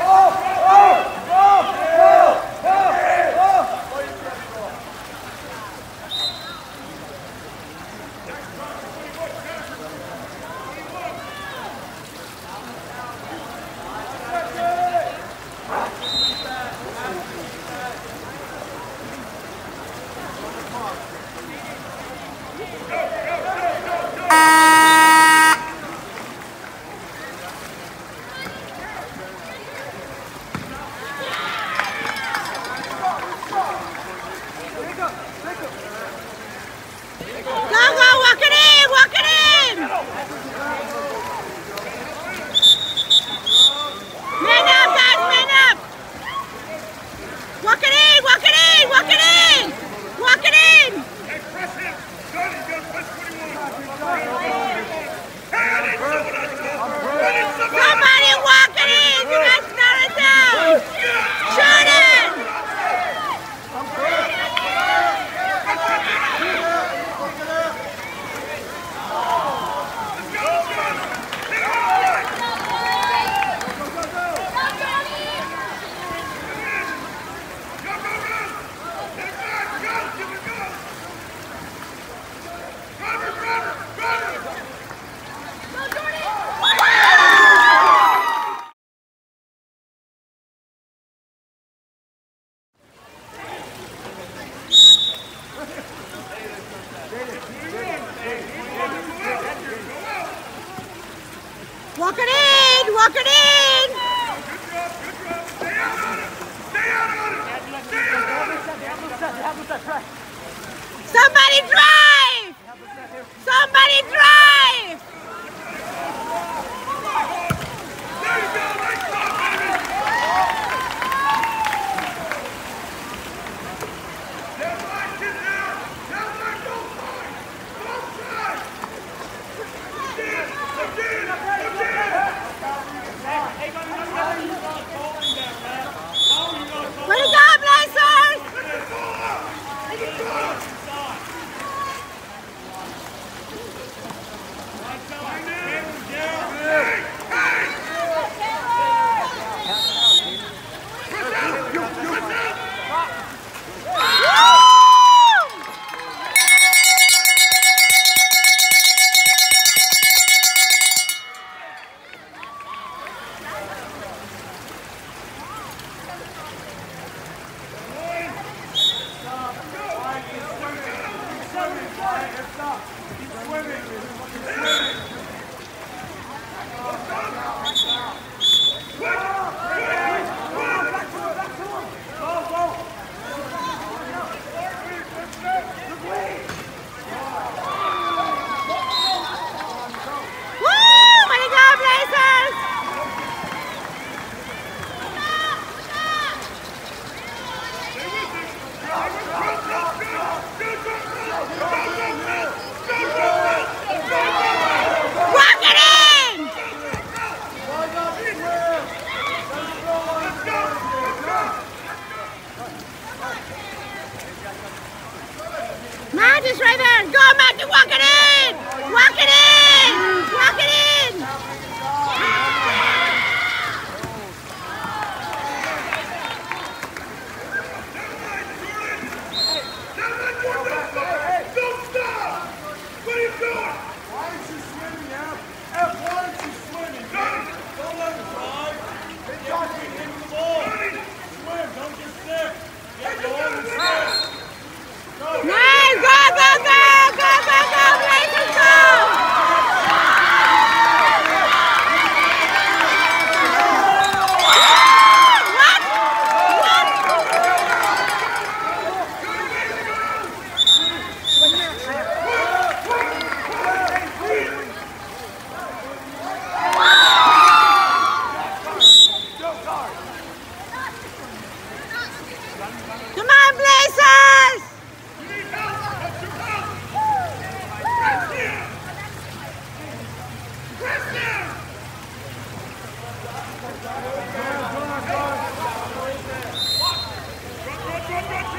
Oh! walking in.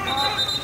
Oh,